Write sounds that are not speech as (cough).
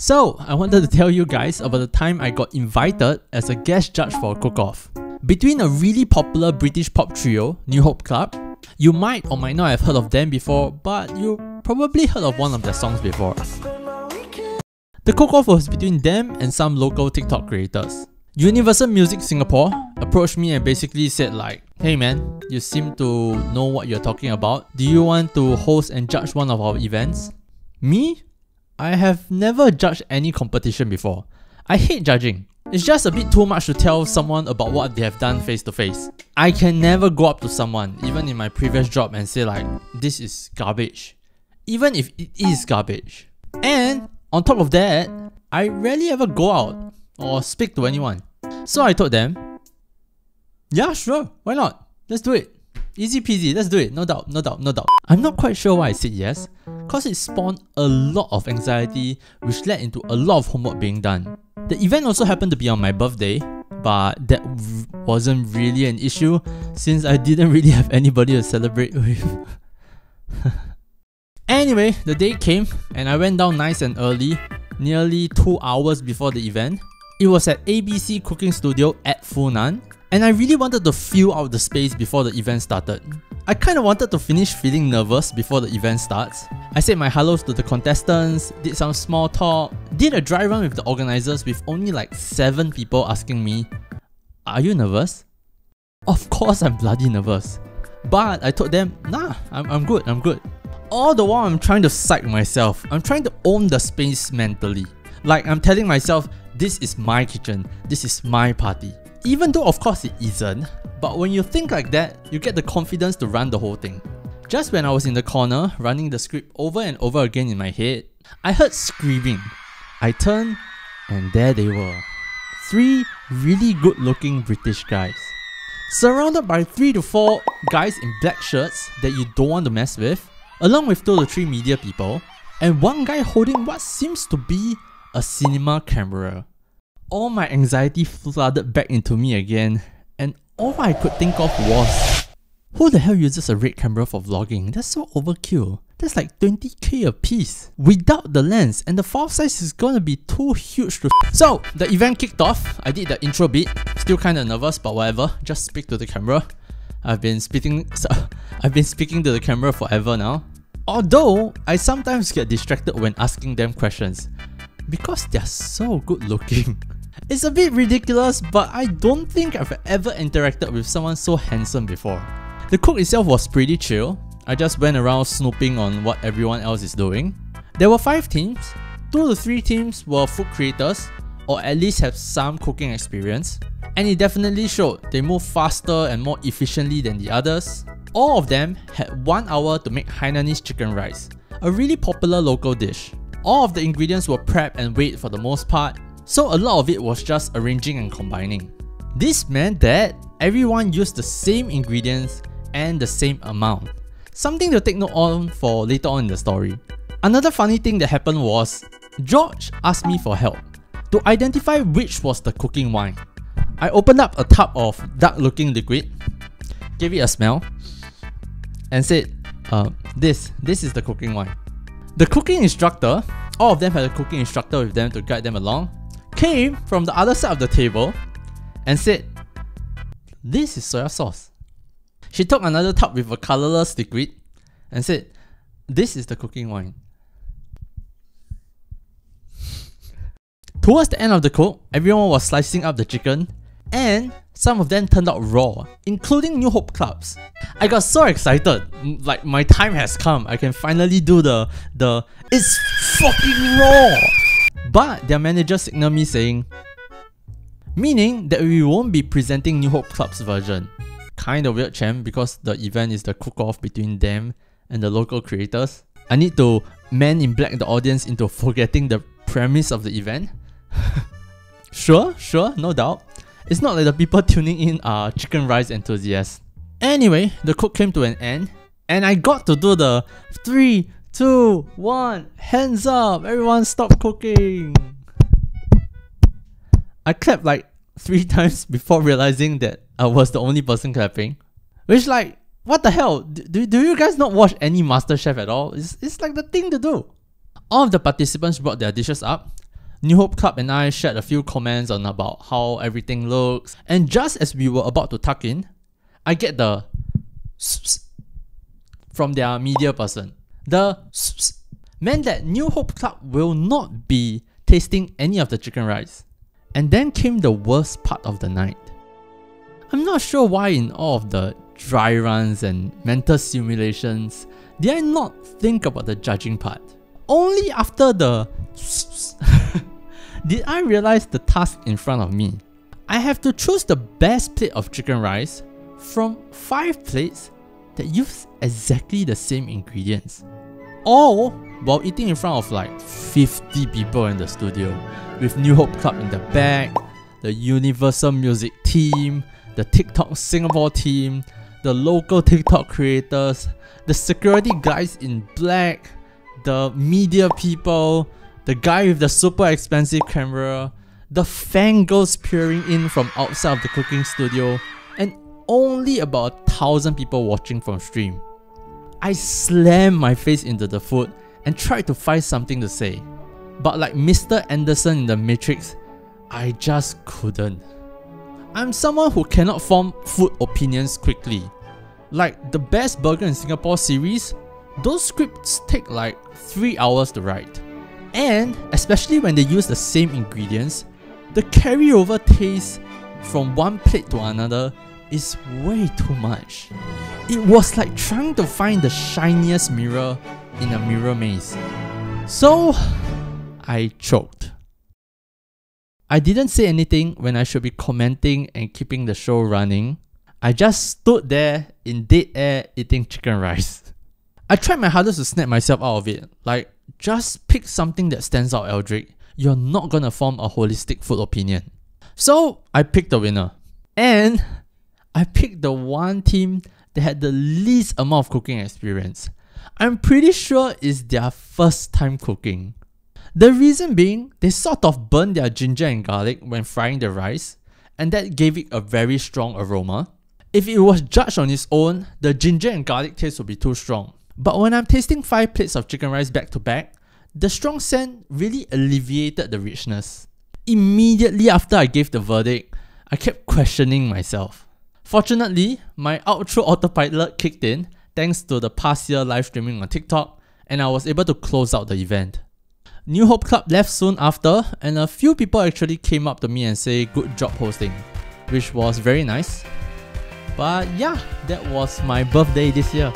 So, I wanted to tell you guys about the time I got invited as a guest judge for a cook-off. Between a really popular British pop trio, New Hope Club, you might or might not have heard of them before, but you probably heard of one of their songs before. The cook-off was between them and some local TikTok creators. Universal Music Singapore approached me and basically said like, Hey man, you seem to know what you're talking about. Do you want to host and judge one of our events? Me? I have never judged any competition before. I hate judging. It's just a bit too much to tell someone about what they have done face to face. I can never go up to someone, even in my previous job, and say like, this is garbage. Even if it is garbage. And on top of that, I rarely ever go out or speak to anyone. So I told them, yeah, sure, why not? Let's do it. Easy peasy, let's do it, no doubt, no doubt, no doubt. I'm not quite sure why I said yes, cause it spawned a lot of anxiety which led into a lot of homework being done. The event also happened to be on my birthday, but that wasn't really an issue since I didn't really have anybody to celebrate (laughs) with. anyway, the day came and I went down nice and early, nearly 2 hours before the event. It was at ABC Cooking Studio at Funan, and I really wanted to fill out the space before the event started. I kinda wanted to finish feeling nervous before the event starts. I said my hellos to the contestants, did some small talk, did a dry run with the organizers with only like 7 people asking me, Are you nervous? Of course I'm bloody nervous. But I told them, nah, I'm, I'm good, I'm good. All the while I'm trying to psych myself, I'm trying to own the space mentally. Like I'm telling myself, this is my kitchen, this is my party. Even though of course it isn't, but when you think like that, you get the confidence to run the whole thing. Just when I was in the corner, running the script over and over again in my head, I heard screaming. I turned, and there they were. Three really good looking British guys. Surrounded by 3 to 4 guys in black shirts that you don't want to mess with, along with 2 to 3 media people, and one guy holding what seems to be a cinema camera. All my anxiety flooded back into me again, and all I could think of was Who the hell uses a red camera for vlogging? That's so overkill. That's like 20k a piece without the lens, and the file size is gonna be too huge to. So, the event kicked off. I did the intro beat. Still kinda nervous, but whatever. Just speak to the camera. I've been speaking. (laughs) I've been speaking to the camera forever now. Although I sometimes get distracted when asking them questions because they're so good looking. (laughs) It's a bit ridiculous, but I don't think I've ever interacted with someone so handsome before. The cook itself was pretty chill. I just went around snooping on what everyone else is doing. There were 5 teams. 2 to 3 teams were food creators, or at least have some cooking experience. And it definitely showed they move faster and more efficiently than the others. All of them had 1 hour to make Hainanese chicken rice, a really popular local dish. All of the ingredients were prepped and weighed for the most part, so a lot of it was just arranging and combining. This meant that everyone used the same ingredients and the same amount. Something to take note on for later on in the story. Another funny thing that happened was, George asked me for help to identify which was the cooking wine. I opened up a tub of dark looking liquid, gave it a smell, and said, uh, this, this is the cooking wine. The cooking instructor, all of them had a cooking instructor with them to guide them along, came from the other side of the table and said, This is soya sauce. She took another tub with a colorless liquid and said, This is the cooking wine. Towards the end of the cook, everyone was slicing up the chicken and some of them turned out raw, including New Hope Club's. I got so excited, like my time has come. I can finally do the the it's fucking raw. But their manager signaled me saying, meaning that we won't be presenting New Hope Club's version. Kind of weird, champ, because the event is the cook-off between them and the local creators. I need to man in black the audience into forgetting the premise of the event. (laughs) sure, sure, no doubt. It's not like the people tuning in are chicken rice enthusiasts. Anyway, the cook came to an end, and I got to do the 3, 2, 1, hands up, everyone stop cooking. I clapped like 3 (laughs) times before realizing that I was the only person clapping. Which like, what the hell? Do, do you guys not watch any MasterChef at all? It's, it's like the thing to do. All of the participants brought their dishes up. New Hope Club and I shared a few comments on about how everything looks, and just as we were about to tuck in, I get the from their media person. The meant that New Hope Club will not be tasting any of the chicken rice. And then came the worst part of the night. I'm not sure why in all of the dry runs and mental simulations did I not think about the judging part. Only after the (laughs) did I realize the task in front of me. I have to choose the best plate of chicken rice from 5 plates that use exactly the same ingredients. All while eating in front of like 50 people in the studio, with New Hope Club in the back, the Universal Music team, the TikTok Singapore team, the local TikTok creators, the security guys in black, the media people, the guy with the super expensive camera, the fangirls peering in from outside of the cooking studio, only about a thousand people watching from stream. I slammed my face into the food and tried to find something to say. But like Mr. Anderson in The Matrix, I just couldn't. I'm someone who cannot form food opinions quickly. Like the Best Burger in Singapore series, those scripts take like 3 hours to write. And especially when they use the same ingredients, the carryover taste from one plate to another is way too much. It was like trying to find the shiniest mirror in a mirror maze. So, I choked. I didn't say anything when I should be commenting and keeping the show running. I just stood there in dead air eating chicken rice. I tried my hardest to snap myself out of it. Like, just pick something that stands out, Alderic. You're not gonna form a holistic food opinion. So, I picked the winner. And I picked the one team that had the least amount of cooking experience. I'm pretty sure it's their first time cooking. The reason being, they sort of burned their ginger and garlic when frying the rice, and that gave it a very strong aroma. If it was judged on its own, the ginger and garlic taste would be too strong. But when I'm tasting 5 plates of chicken rice back to back, the strong scent really alleviated the richness. Immediately after I gave the verdict, I kept questioning myself. Fortunately, my outro autopilot kicked in thanks to the past year live streaming on TikTok, and I was able to close out the event. New Hope Club left soon after, and a few people actually came up to me and say good job hosting, which was very nice. But yeah, that was my birthday this year.